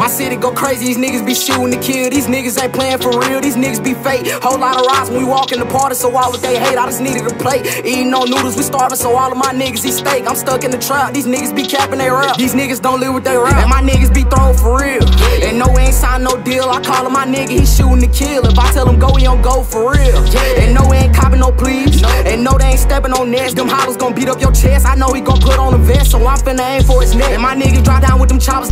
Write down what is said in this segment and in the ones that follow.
My city go crazy, these niggas be shooting to kill. These niggas ain't playing for real, these niggas be fake. Whole lot of rocks when we walk in the party, so why would they hate? I just needed a plate. Eating no noodles, we starving, so all of my niggas eat steak. I'm stuck in the trap, these niggas be capping they rap. These niggas don't live with their rap. And my niggas be throwing for real. And no, we ain't signed no deal. I call him my nigga, he shooting to kill. If I tell him go, he don't go for real. And no, we ain't copping no pleas. And no, they ain't stepping on nets. Them hollers gon' beat up your chest. I know he gon' put on a vest, so I'm finna aim for his neck. And my niggas drop down with them choppers.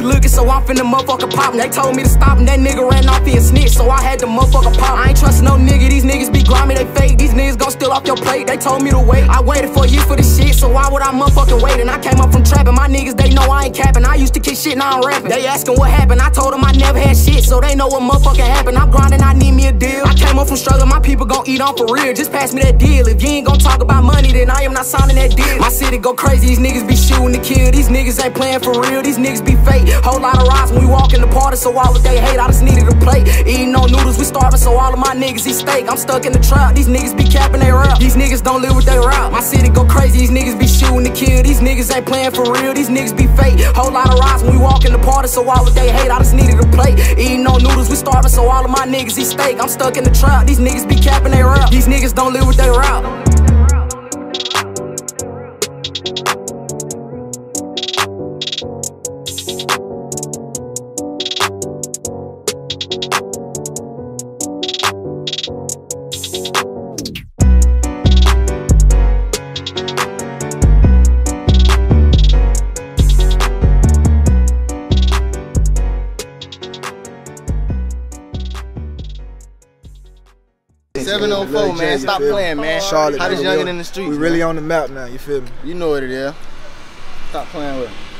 Keep looking, so I'm finna motherfucker pop. They told me to stop him, that nigga ran off, he a snitch, so I had to motherfucker pop. I ain't trusting no nigga, these niggas be grimy, they fake. These niggas gon' steal off your plate. They told me to wait. I waited for years for this shit, so why would I motherfucking wait? And I came up from trapping, my niggas, they know I ain't capping. I used to kick shit, now I'm rapping. They asking what happened, I told them I never had shit, so they know what motherfucking happened. I'm grinding, I need me a deal. I came up from struggling, my people gon' eat on for real. Just pass me that deal. If you ain't gon' talk about money, then I am not signing that deal. My city go crazy, these niggas be shooting to kill. Niggas ain't playing for real, these niggas be fake. Whole lot of rocks when we walk in the party, so why would they hate? I just needed a plate. Eating no noodles, we starving, so all of my niggas eat steak. I'm stuck in the trap, these niggas be capping they rap. These niggas don't live with they rap. My city go crazy, these niggas be shooting to kill. These niggas ain't playing for real, these niggas be fake. Whole lot of rocks when we walk in the party, so why would they hate? I just needed a plate. Eating no noodles, we starving, so all of my niggas eat steak. I'm stuck in the trap, these niggas be capping they rap. These niggas don't live with they rap. Seven oh four, man. Jay, Stop playing, me? man. Charlotte, Hottest man, we youngin' in the streets. We really man. on the map now, you feel me? You know what it is. Stop playing with. it.